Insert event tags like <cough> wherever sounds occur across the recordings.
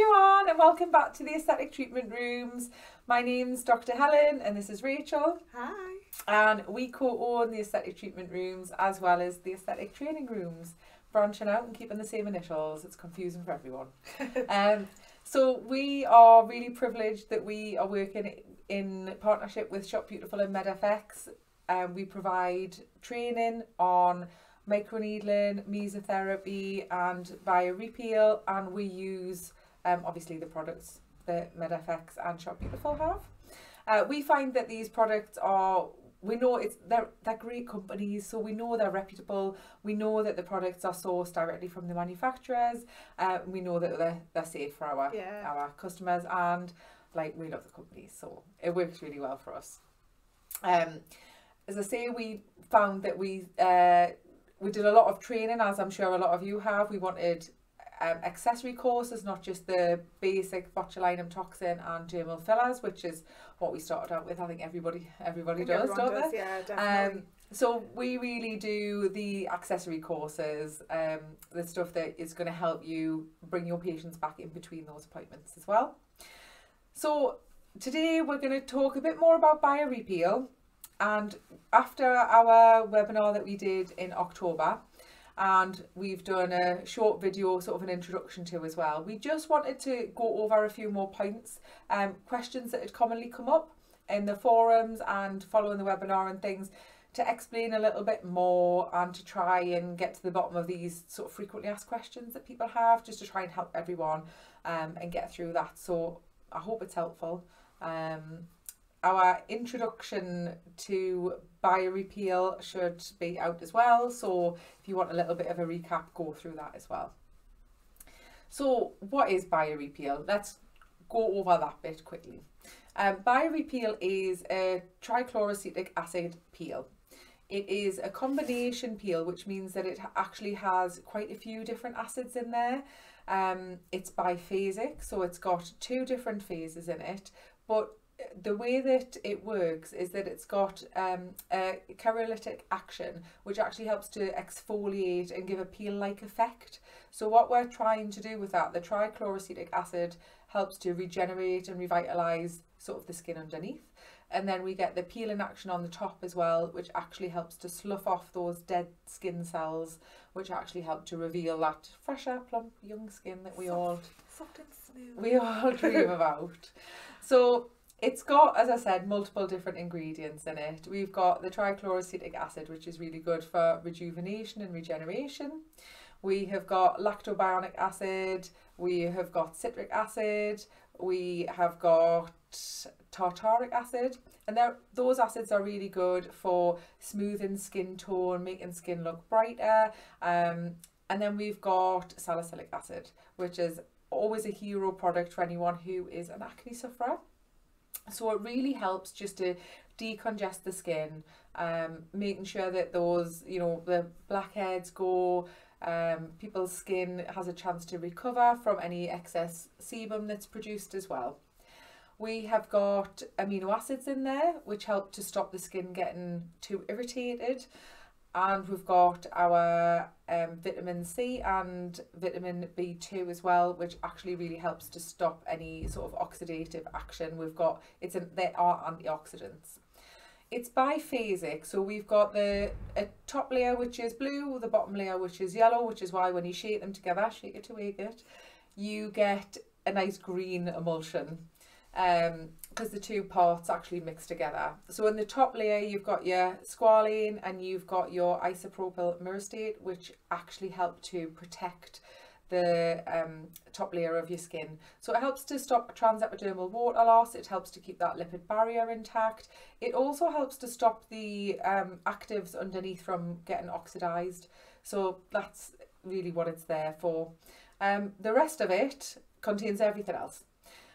everyone, and welcome back to the Aesthetic Treatment Rooms. My name's Dr. Helen, and this is Rachel. Hi. And we co own the Aesthetic Treatment Rooms as well as the Aesthetic Training Rooms, branching out and keeping the same initials. It's confusing for everyone. <laughs> um, so, we are really privileged that we are working in partnership with Shop Beautiful and MedFX. Um, we provide training on microneedling, mesotherapy, and BioRePeel, and we use um, obviously the products that MedFX and Shop Beautiful have. Uh, we find that these products are we know it's they're they're great companies, so we know they're reputable. We know that the products are sourced directly from the manufacturers. Uh, we know that they're they're safe for our Yeah. our customers, and like we love the company, so it works really well for us. Um, as I say, we found that we uh, we did a lot of training, as I'm sure a lot of you have. We wanted um, accessory courses, not just the basic botulinum toxin and dermal fillers, which is what we started out with. I think everybody everybody think does, don't does, they? Yeah, definitely. Um, so we really do the accessory courses, um, the stuff that is going to help you bring your patients back in between those appointments as well. So today we're going to talk a bit more about BioRePeel, and after our webinar that we did in October, and we've done a short video, sort of an introduction to as well. We just wanted to go over a few more points, um, questions that had commonly come up in the forums and following the webinar and things to explain a little bit more and to try and get to the bottom of these sort of frequently asked questions that people have just to try and help everyone um, and get through that. So I hope it's helpful. Um, our introduction to BioRePeel should be out as well. So if you want a little bit of a recap, go through that as well. So what is BioRePeel? Let's go over that bit quickly. Um, is a trichloroacetic acid peel. It is a combination peel, which means that it actually has quite a few different acids in there. Um, it's biphasic, so it's got two different phases in it, but the way that it works is that it's got um, a keratolytic action, which actually helps to exfoliate and give a peel-like effect. So what we're trying to do with that, the trichloroacetic acid helps to regenerate and revitalize sort of the skin underneath. And then we get the peeling action on the top as well, which actually helps to slough off those dead skin cells, which actually help to reveal that fresher, plump, young skin that we all Soft and smooth. we all <laughs> dream about. So it's got, as I said, multiple different ingredients in it. We've got the trichloroacetic acid, which is really good for rejuvenation and regeneration. We have got lactobionic acid. We have got citric acid. We have got tartaric acid. And those acids are really good for smoothing skin tone, making skin look brighter. Um, and then we've got salicylic acid, which is always a hero product for anyone who is an acne sufferer. So it really helps just to decongest the skin, um, making sure that those, you know, the blackheads go, um, people's skin has a chance to recover from any excess sebum that's produced as well. We have got amino acids in there, which help to stop the skin getting too irritated. And we've got our um, vitamin C and vitamin B2 as well, which actually really helps to stop any sort of oxidative action. We've got, it's an, they are antioxidants. It's biphasic, so we've got the a top layer which is blue, the bottom layer which is yellow, which is why when you shake them together, shake it to wake it, you get a nice green emulsion um because the two parts actually mix together. So in the top layer you've got your squalene and you've got your isopropyl myristate which actually help to protect the um, top layer of your skin. So it helps to stop transepidermal water loss, it helps to keep that lipid barrier intact. It also helps to stop the um, actives underneath from getting oxidized. So that's really what it's there for. Um, the rest of it contains everything else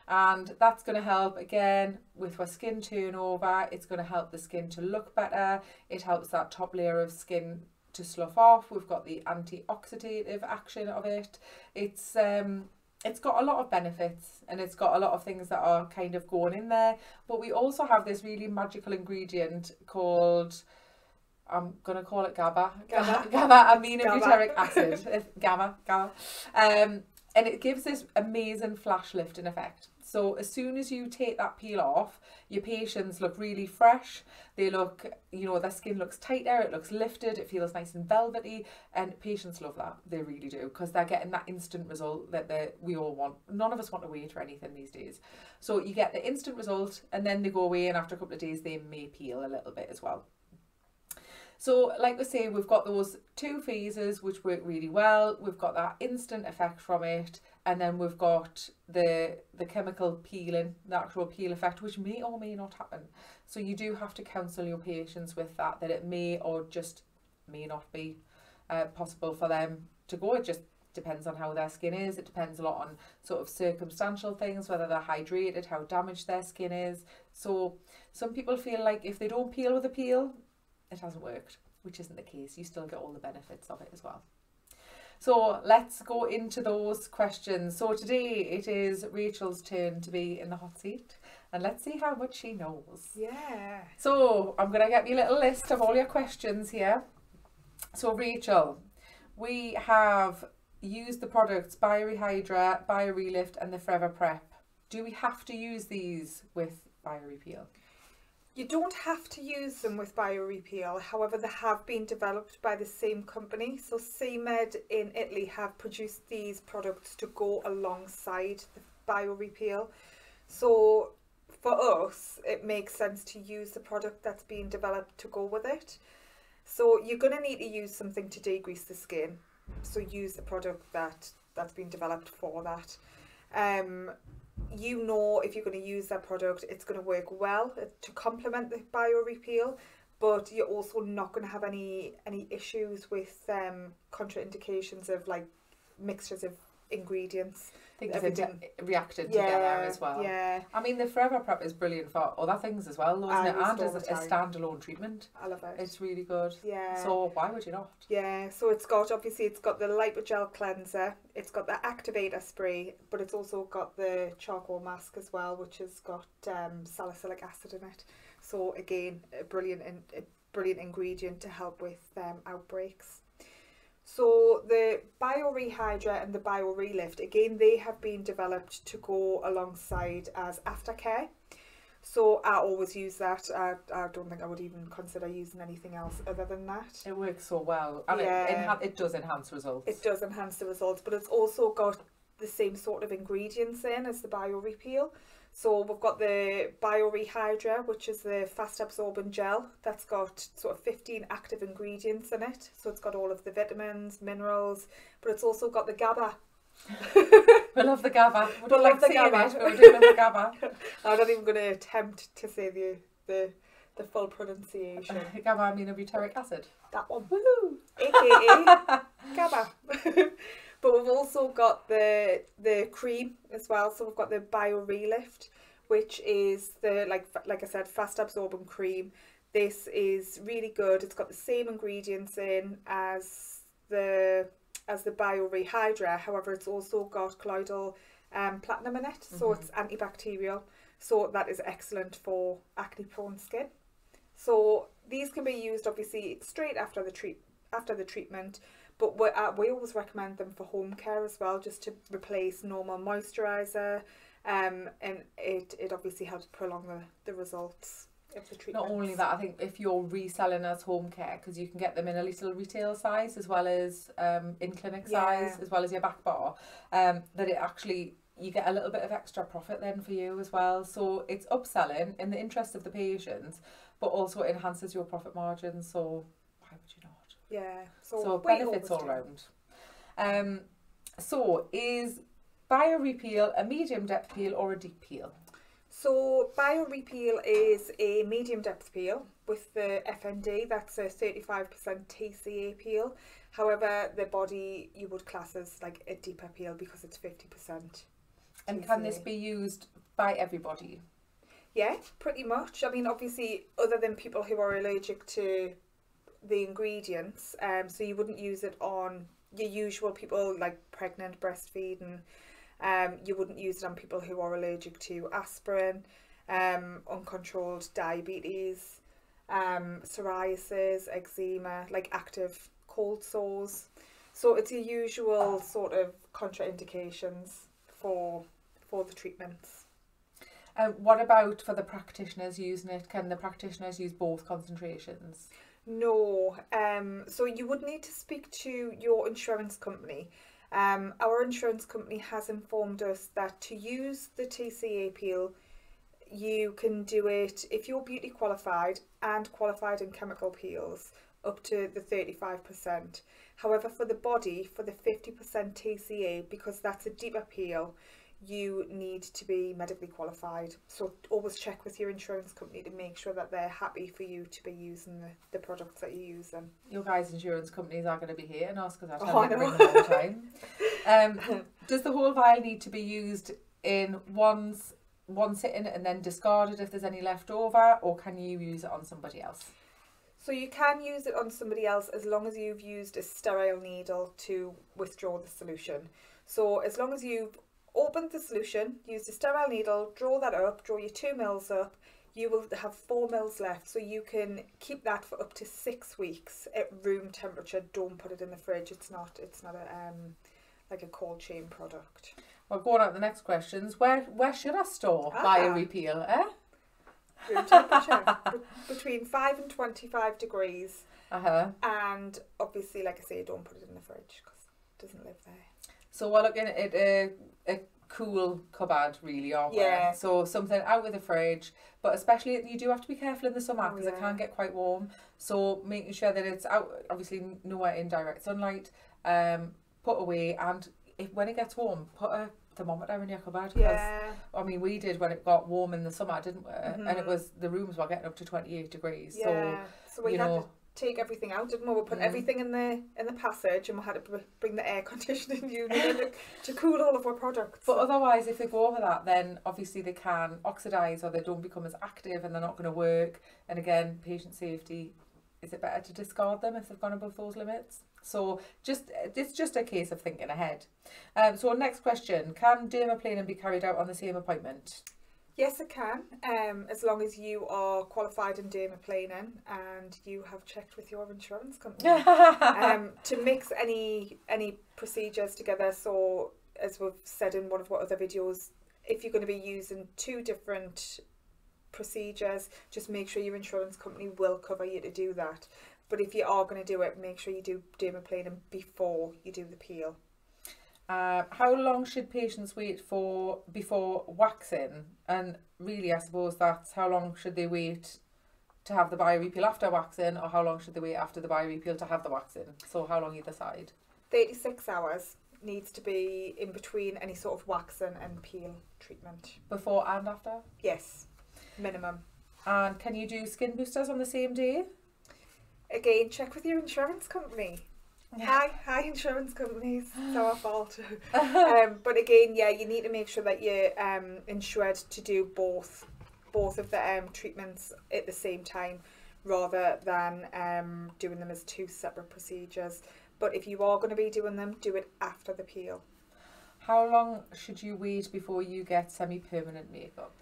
and that's going to help again with our skin turnover it's going to help the skin to look better it helps that top layer of skin to slough off we've got the antioxidative action of it it's um it's got a lot of benefits and it's got a lot of things that are kind of going in there but we also have this really magical ingredient called I'm gonna call it GABA. <laughs> GABA. GABA aminobutyric <laughs> acid. GABA, GABA. Um, and it gives this amazing flash lifting effect. So as soon as you take that peel off, your patients look really fresh. They look, you know, their skin looks tighter, it looks lifted, it feels nice and velvety, and patients love that. They really do because they're getting that instant result that we all want. None of us want to wait for anything these days. So you get the instant result, and then they go away, and after a couple of days, they may peel a little bit as well. So like I say, we've got those two phases which work really well. We've got that instant effect from it and then we've got the the chemical peeling, the actual peel effect, which may or may not happen. So you do have to counsel your patients with that, that it may or just may not be uh, possible for them to go. It just depends on how their skin is. It depends a lot on sort of circumstantial things, whether they're hydrated, how damaged their skin is. So some people feel like if they don't peel with a peel, it hasn't worked, which isn't the case. You still get all the benefits of it as well. So let's go into those questions. So today it is Rachel's turn to be in the hot seat and let's see how much she knows. Yeah. So I'm going to get you a little list of all your questions here. So Rachel, we have used the products BioRehydra, BioRelift and the Forever Prep. Do we have to use these with BioRePeel? You don't have to use them with BioRePeel, however they have been developed by the same company. So CMed in Italy have produced these products to go alongside the BioRePeel. So for us, it makes sense to use the product that's being developed to go with it. So you're going to need to use something to degrease the skin. So use the product that, that's been developed for that. Um, you know if you're going to use that product it's going to work well to complement the BioRePeel but you're also not going to have any any issues with um contraindications of like mixtures of ingredients things everything reacted yeah, together as well. yeah. I mean the forever prep is brilliant for other things as well though, isn't it? and as a, a standalone treatment. I love it. It's really good. Yeah. So why would you not? Yeah so it's got obviously it's got the lipogel cleanser it's got the activator spray but it's also got the charcoal mask as well which has got um, salicylic acid in it. So again a brilliant a brilliant ingredient to help with um, outbreaks so the BioRehydra and the BioRelift, again, they have been developed to go alongside as aftercare. So I always use that. I, I don't think I would even consider using anything else other than that. It works so well. And yeah. it, it does enhance results. It does enhance the results, but it's also got the same sort of ingredients in as the BioRePeel. So we've got the BioRehydra, which is the fast absorbent gel that's got sort of 15 active ingredients in it. So it's got all of the vitamins, minerals, but it's also got the GABA. we love the GABA. <laughs> We don't like the GABA. It, but we do love the GABA. <laughs> <laughs> I'm not even going to attempt to say the the the full pronunciation. GABA aminobutyric acid. That one. Woo! AKA GABA. But we've also got the the cream as well. So we've got the Bio Relift, which is the like like I said, fast absorbent cream. This is really good. It's got the same ingredients in as the as the Bio Rehydra. However, it's also got colloidal um, platinum in it, mm-hmm. so it's antibacterial. So that is excellent for acne prone skin. So these can be used obviously straight after the treat after the treatment but we, uh, we always recommend them for home care as well, just to replace normal moisturiser. Um, and it, it obviously helps prolong the, the results of the treatment. Not only that, I think if you're reselling as home care, because you can get them in a little retail size as well as um, in clinic yeah. size, as well as your back bar, um, that it actually you get a little bit of extra profit then for you as well. So it's upselling in the interest of the patients, but also enhances your profit margin. So why would you not? Yeah. So, so benefits all round. Um, so is BioRePeel a medium depth peel or a deep peel? So BioRePeel is a medium depth peel with the FND, that's a 35% TCA peel. However, the body you would class as like a deeper peel because it's 50%. TCA. And can this be used by everybody? Yeah, pretty much. I mean, obviously, other than people who are allergic to the ingredients. Um, so you wouldn't use it on your usual people like pregnant, breastfeeding. Um, you wouldn't use it on people who are allergic to aspirin, um, uncontrolled diabetes, um, psoriasis, eczema, like active cold sores. So it's your usual sort of contraindications for for the treatments. Um, what about for the practitioners using it? Can the practitioners use both concentrations? No, um, so you would need to speak to your insurance company. Um, our insurance company has informed us that to use the TCA peel, you can do it if you're beauty qualified and qualified in chemical peels up to the 35%. However, for the body, for the 50% TCA, because that's a deeper peel, you need to be medically qualified. So always check with your insurance company to make sure that they're happy for you to be using the, the products that you're using. Your guys' insurance companies are going to be hating us because I Oh, tell I them to know. bring them all the time. Um, <laughs> does the whole vial need to be used in one's one sitting and then discarded if there's any left over, or can you use it on somebody else? So you can use it on somebody else as long as you've used a sterile needle to withdraw the solution. So as long as you've opened the solution, use a sterile needle, draw that up, draw your two mils up, you will have four mils left. So you can keep that for up to six weeks at room temperature. Don't put it in the fridge. It's not. It's not a um like a cold chain product. Well, going on to the next questions. Where where should I store Ah. BioRePeel? Eh? Room temperature between five and twenty five degrees. Uh huh. And obviously, like I say, don't put it in the fridge because it doesn't live there. So we're looking at a, a cool cupboard, really, aren't Yeah. we? So something out of the fridge, but especially you do have to be careful in the summer Oh, because it can get quite warm. So making sure that it's out, obviously nowhere in direct sunlight, um, put away, and if when it gets warm, put a thermometer in your cupboard. Yeah. I mean, we did when it got warm in the summer, didn't we? And it Mhm. was the rooms were getting up to twenty eight degrees. Yeah. So, So we you had know. to take everything out, didn't we? We put Mm. everything in the in the passage, and we had to br- bring the air <laughs> conditioning unit to- to cool all of our products. But otherwise, if they go over that, then obviously they can oxidise or they don't become as active and they're not going to work. And again, patient safety, is it better to discard them if they've gone above those limits? So just it's just a case of thinking ahead. Um, so next question, can dermaplaning be carried out on the same appointment? Yes, it can, um, as long as you are qualified in dermaplaning and you have checked with your insurance company. <laughs> um, to mix any any procedures together. So as we've said in one of our other videos, if you're going to be using two different procedures, just make sure your insurance company will cover you to do that. But if you are going to do it, make sure you do dermaplaning before you do the peel. Uh, how long should patients wait for before waxing? And really, I suppose that's how long should they wait to have the BioRePeel after waxing, or how long should they wait after the BioRePeel to have the waxing? So how long either side? 36 hours needs to be in between any sort of waxing and peel treatment. Before and after? Yes, minimum. And can you do skin boosters on the same day? Again, check with your insurance company. Hi, hi, insurance companies. It's our <laughs> fault. <laughs> <laughs> um, but again, yeah, you need to make sure that you're um, insured to do both, both of the um, treatments at the same time, rather than um, doing them as two separate procedures. But if you are going to be doing them, do it after the peel. How long should you wait before you get semi-permanent makeup?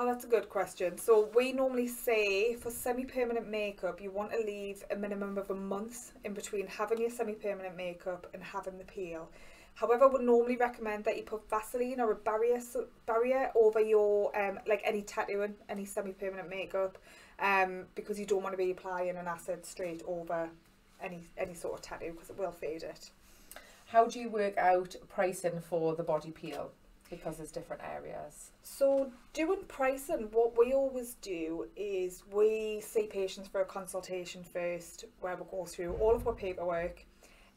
Oh, that's a good question. So we normally say for semi-permanent makeup, you want to leave a minimum of a month in between having your semi-permanent makeup and having the peel. However, we normally recommend that you put Vaseline or a barrier barrier over your um like any tattooing, any semi-permanent makeup, um because you don't want to be applying an acid straight over any any sort of tattoo because it will fade it. How do you work out pricing for the body peel? Because there's different areas. So, doing pricing, what we always do is we see patients for a consultation first, where we'll go through all of our paperwork,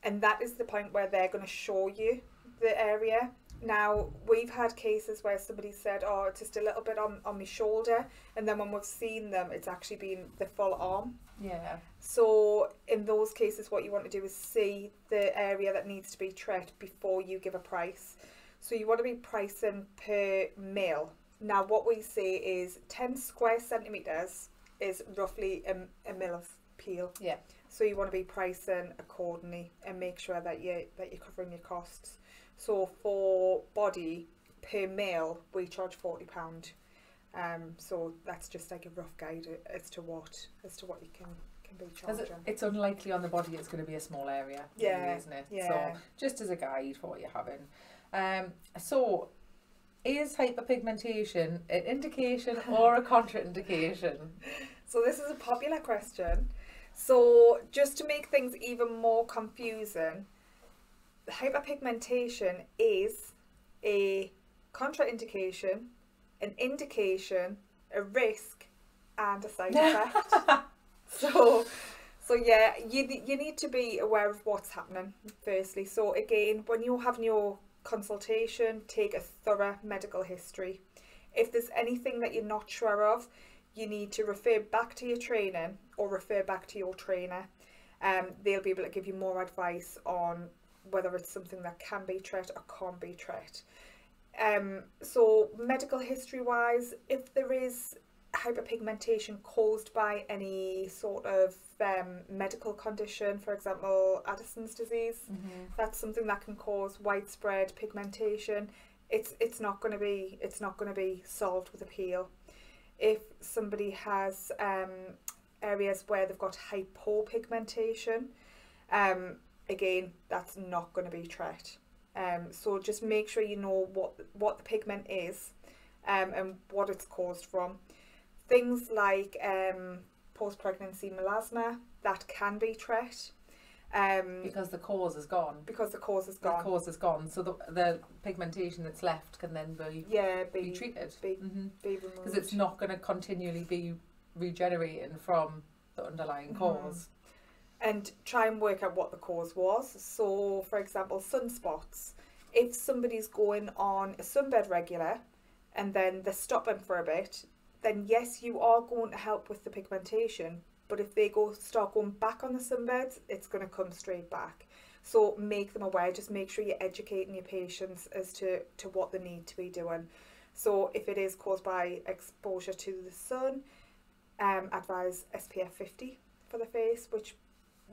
and that is the point where they're going to show you the area. Now, we've had cases where somebody said, Oh, it's just a little bit on, on my shoulder, and then when we've seen them, it's actually been the full arm. Yeah. So, in those cases, what you want to do is see the area that needs to be treated before you give a price. So, you want to be pricing per mil. Now, what we say is 10 square centimetres is roughly a, a mil of peel. Yeah. So, you want to be pricing accordingly and make sure that, you, that you're covering your costs. So, for body per mil, we charge £40. Um, so that's just like a rough guide as to what as to what you can can be challenging. it, it's unlikely on the body it's going to be a small area, Yeah, really, isn't it? yeah. So just as a guide for what you're having. Um, so is hyperpigmentation an indication <laughs> or a contraindication? So this is a popular question. So just to make things even more confusing, hyperpigmentation is a contraindication, an indication, a risk, and a side effect. <laughs> so so yeah, you you need to be aware of what's happening firstly. So again, when you're having your consultation, take a thorough medical history. If there's anything that you're not sure of, you need to refer back to your training or refer back to your trainer. Um, they'll be able to give you more advice on whether it's something that can be treated or can't be treated. Um, so medical history wise, if there is hyperpigmentation caused by any sort of um, medical condition, for example, Addison's disease, that's something that can cause widespread pigmentation. It's it's not going to be it's not going to be solved with a peel. If somebody has um, areas where they've got hypopigmentation, um, again that's not going to be treated. Um, so just make sure you know what what the pigment is, um, and what it's caused from. Things like um, post pregnancy melasma that can be treated. Um, Because the cause is gone. because the cause is gone. The cause is gone, so the, the pigmentation that's left can then be, yeah, be be treated. be- Because be removed. it's not going to continually be regenerating from the underlying Mhm. cause. and try and work out what the cause was. So, for example, sunspots. If somebody's going on a sunbed regular and then they're stopping for a bit, then yes, you are going to help with the pigmentation. But if they go start going back on the sunbeds, it's going to come straight back. So make them aware. Just make sure you're educating your patients as to, to what they need to be doing. So if it is caused by exposure to the sun, um, advise SPF 50 for the face, which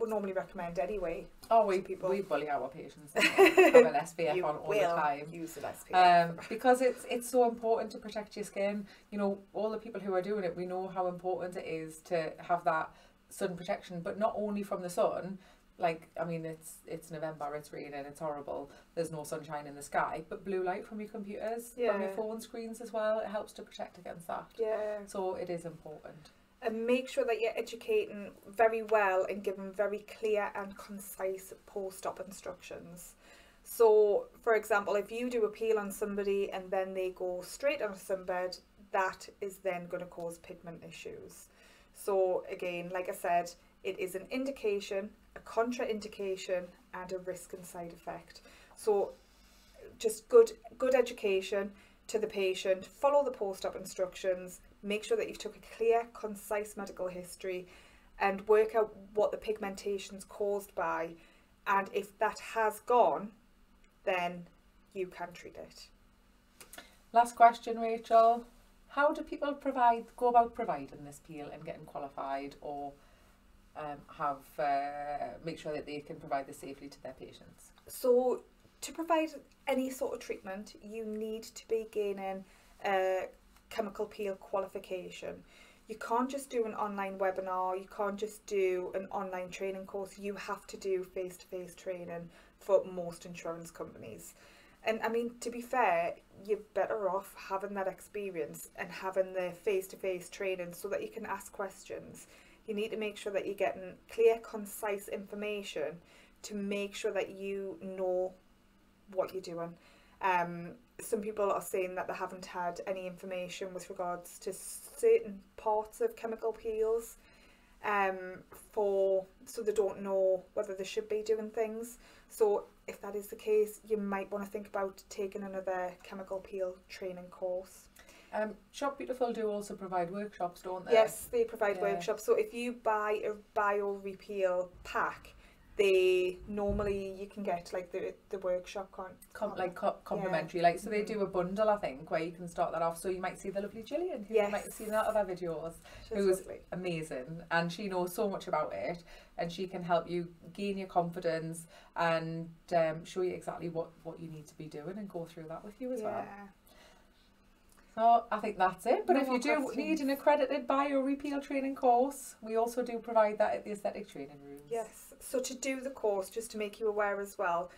we normally recommend anyway. Oh, we, people. we bully our patients. <laughs> Have an SPF on all the time. use an SPF. um, because it's it's so important to protect your skin. You know, all the people who are doing it, we know how important it is to have that sun protection, but not only from the sun. Like, I mean, it's it's November, it's raining, it's horrible. There's no sunshine in the sky, but blue light from your computers, from your phone screens as well. It helps to protect against that. yeah. So it is important. And make sure that you're educating very well and giving very clear and concise post-op instructions. So, for example, if you do a peel on somebody and then they go straight on a sunbed, that is then going to cause pigment issues. So, again, like I said, it is an indication, a contraindication, and a risk and side effect. So, just good good education to the patient, follow the post-op instructions, make sure that you've took a clear, concise medical history and work out what the pigmentation's caused by and if that has gone, then you can treat it. Last question, Rachel. How do people provide go about providing this peel and getting qualified or um, have uh, make sure that they can provide this safely to their patients? So to provide any sort of treatment, you need to be gaining a chemical peel qualification. You can't just do an online webinar, you can't just do an online training course, you have to do face to face training for most insurance companies. And I mean, to be fair, you're better off having that experience and having the face to face training so that you can ask questions. You need to make sure that you're getting clear, concise information to make sure that you know what you're doing. Um, some people are saying that they haven't had any information with regards to certain parts of chemical peels um, for so they don't know whether they should be doing things. So if that is the case, you might want to think about taking another chemical peel training course. Um, Shop Beautiful do also provide workshops, don't they? Yes, they provide Yeah. workshops. So if you buy a bio repeal pack, they normally you can get like the the workshop con- Com- like co- complimentary, like so they Mhm. do a bundle, I think, where you can start that off. So you might see the lovely Gillian, who you might have Yes. seen in other videos, which is who's lovely. amazing, and she knows so much about it, and she can help you gain your confidence and um, show you exactly what what you need to be doing and go through that with you as well. Oh, I think that's it. But No if you do questions. need an accredited BioRePeel training course, we also do provide that at the aesthetic training rooms. Yes. So to do the course, just to make you aware as well,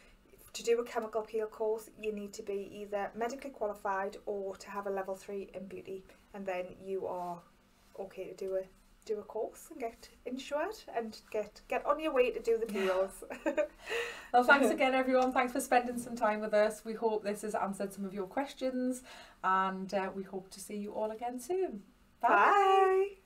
to do a chemical peel course, you need to be either medically qualified or to have a level three in beauty, and then you are okay to do a do a course and get insured and get get on your way to do the deals. <laughs> Well, thanks <laughs> again, everyone. Thanks for spending some time with us. We hope this has answered some of your questions, and uh, we hope to see you all again soon. Bye.